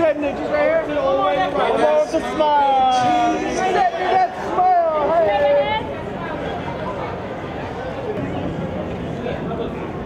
Step niggas right here. Come on, right. On, to smile. Step you that smile. Hey.